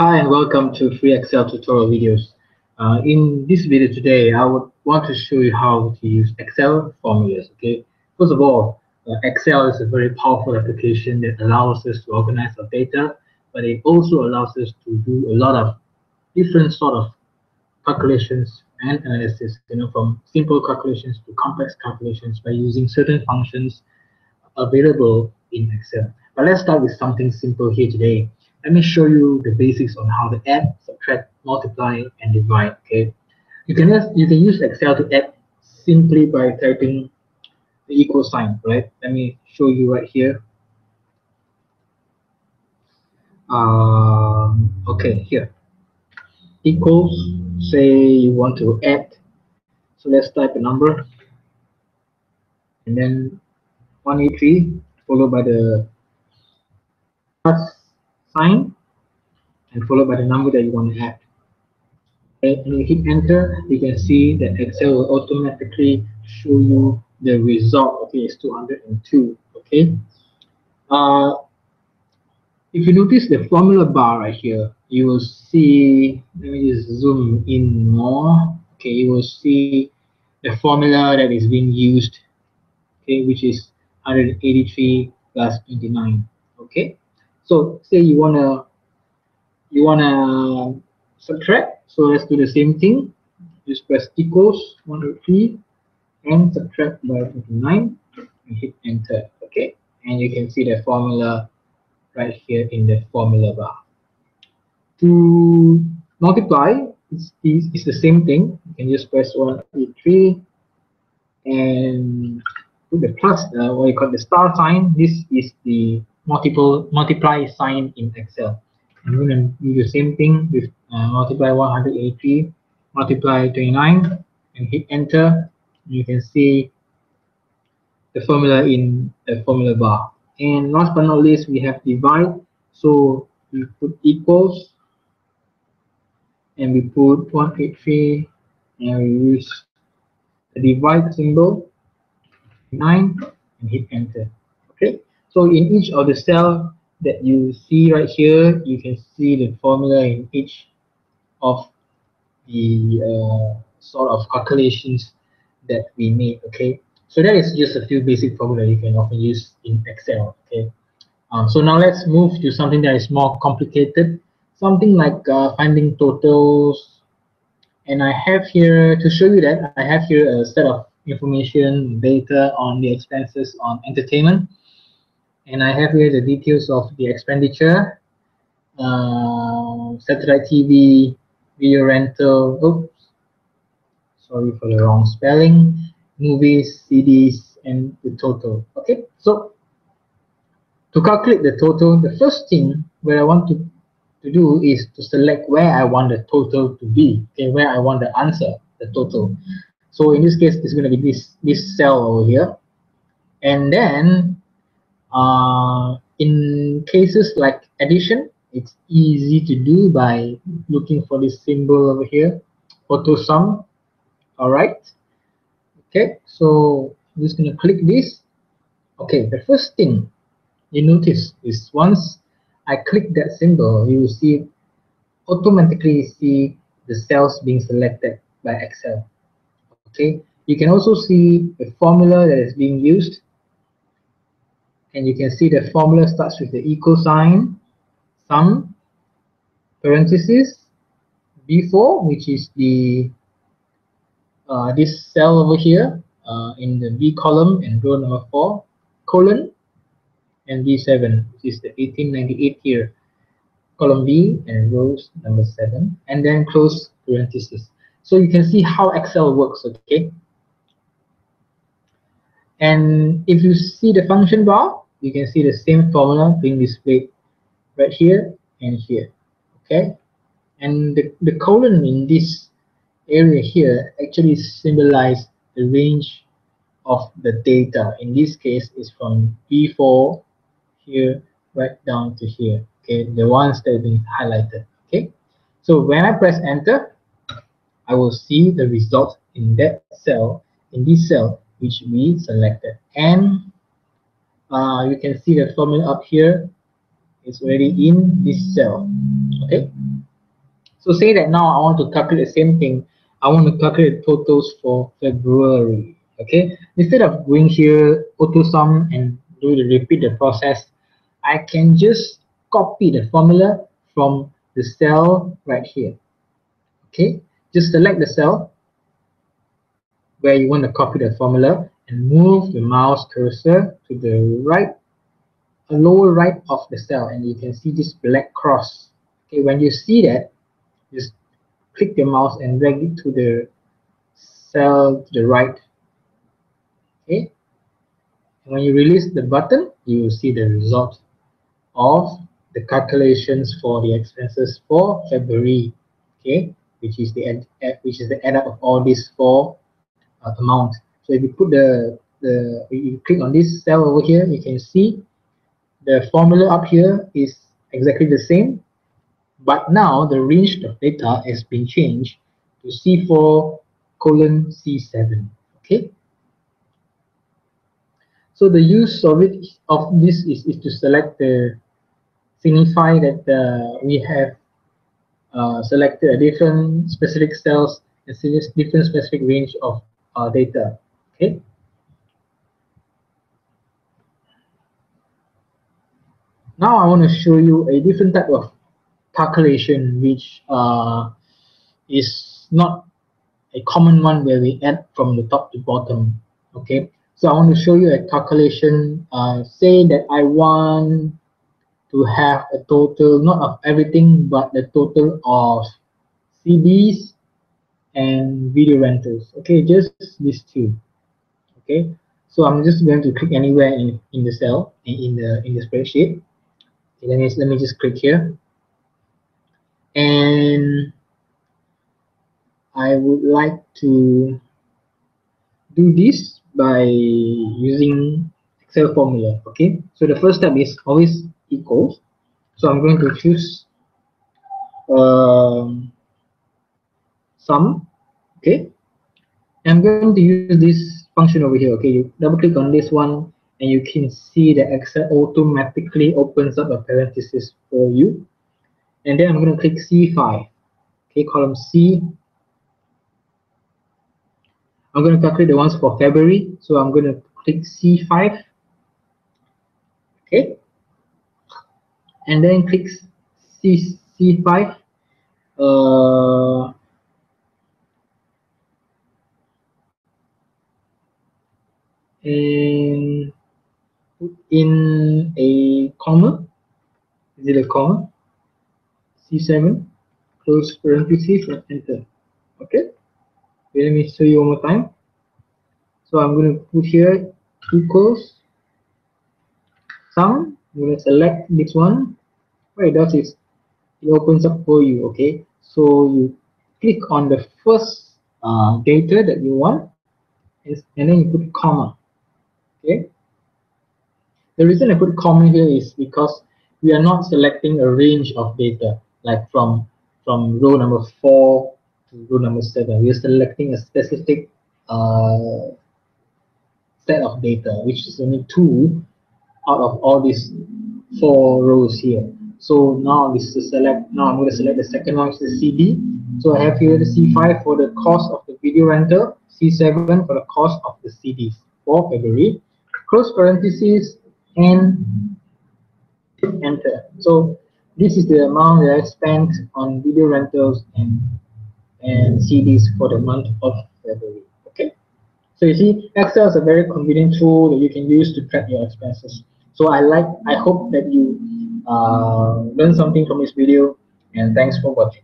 Hi and welcome to free Excel tutorial videos. Uh, in this video today, I would want to show you how to use Excel formulas. Okay, First of all, uh, Excel is a very powerful application that allows us to organize our data, but it also allows us to do a lot of different sort of calculations and analysis, you know, from simple calculations to complex calculations by using certain functions available in Excel. But let's start with something simple here today let me show you the basics on how to add, subtract, multiply, and divide. Okay, you can you can use Excel to add simply by typing the equal sign. Right? Let me show you right here. Um, okay, here equals. Say you want to add. So let's type a number, and then 183 followed by the plus sign and followed by the number that you want to add. And you hit enter, you can see that Excel will automatically show you the result. Okay, it's 202. Okay. Uh, if you notice the formula bar right here, you will see, let me just zoom in more. Okay, you will see the formula that is being used, okay, which is 183 plus 29. Okay. So say you wanna you wanna subtract. So let's do the same thing. Just press equals 103 and subtract by 29 and hit enter. Okay, and you can see the formula right here in the formula bar. To multiply, it's, it's the same thing. You can just press 183 and put the plus, uh, what you call the star sign. This is the multiple multiply sign in Excel. I'm going to do the same thing with uh, multiply 183, multiply 29, and hit enter. You can see the formula in the formula bar. And last but not least, we have divide. So we put equals, and we put 183, and we use the divide symbol, 9, and hit enter. Okay. So in each of the cell that you see right here, you can see the formula in each of the uh, sort of calculations that we made, okay? So that is just a few basic formula you can often use in Excel, okay? Um, so now let's move to something that is more complicated, something like uh, finding totals. And I have here, to show you that, I have here a set of information, data on the expenses on entertainment and I have here the details of the expenditure, uh, satellite TV, video rental, oops, sorry for the wrong spelling, movies, CDs, and the total. Okay, so to calculate the total, the first thing where I want to, to do is to select where I want the total to be, okay, where I want the answer, the total. So in this case, it's going to be this, this cell over here. And then uh, in cases like addition, it's easy to do by looking for this symbol over here, auto sum. All right. Okay, so I'm just to click this. Okay, the first thing you notice is once I click that symbol, you will see automatically see the cells being selected by Excel. Okay, you can also see the formula that is being used and you can see the formula starts with the equal sign, sum, parenthesis, B4, which is the uh, this cell over here uh, in the B column and row number 4, colon, and B7, which is the 1898 here, column B and rows number 7, and then close parenthesis. So you can see how Excel works, okay? And if you see the function bar, you can see the same formula being displayed right here and here. Okay? And the, the colon in this area here actually symbolize the range of the data. In this case, is from B4 here right down to here. Okay, the ones that have been highlighted. Okay, so when I press enter, I will see the result in that cell, in this cell, which we selected. And uh, you can see the formula up here It's already in this cell. Okay. So say that now I want to calculate the same thing. I want to calculate totals for February. Okay. Instead of going here, auto sum and do the repeat the process, I can just copy the formula from the cell right here. Okay. Just select the cell where you want to copy the formula and move the mouse cursor to the right lower right of the cell and you can see this black cross. Okay when you see that just click the mouse and drag it to the cell to the right. Okay? And when you release the button you will see the result of the calculations for the expenses for February. Okay? Which is the add, which is the add up of all these four uh, amounts so if you put the the you click on this cell over here you can see the formula up here is exactly the same. But now the range of data has been changed to C4 colon C7 okay? So the use of it of this is, is to select the signify that uh, we have uh, selected a different specific cells and different specific range of uh, data okay. Now I want to show you a different type of calculation which uh, is not a common one where we add from the top to bottom okay? So I want to show you a calculation uh, say that I want to have a total not of everything but the total of CDs and video rentals. Okay just these two okay? So I'm just going to click anywhere in, in the cell in the in the spreadsheet. Let me let me just click here. And I would like to do this by using Excel formula okay? So the first step is always equals. So I'm going to choose um, sum okay? I'm going to use this function over here okay you double click on this one and you can see the Excel automatically opens up a parenthesis for you. And then I'm going to click C5. Okay, column C. I'm going to calculate the ones for February. So I'm going to click C5. Okay. And then click C, C5. Uh, and put in a comma, is it a comma? C7, close parenthesis and enter. Okay, let me show you one more time. So I'm going to put here equals sum. I'm going to select this one. What it does is it opens up for you. Okay, so you click on the first uh, data that you want, and then you put comma. Okay, the reason I put comma here is because we are not selecting a range of data, like from, from row number 4 to row number 7. We are selecting a specific uh, set of data, which is only 2 out of all these 4 rows here. So now this is select, now I'm going to select the second one, which is CD. So I have here the C5 for the cost of the video rental, C7 for the cost of the CDs for February. Close parentheses, and enter. So this is the amount that I spent on video rentals and and CDs for the month of February. Okay. So you see, Excel is a very convenient tool that you can use to track your expenses. So I like, I hope that you uh, learn something from this video, and thanks for watching.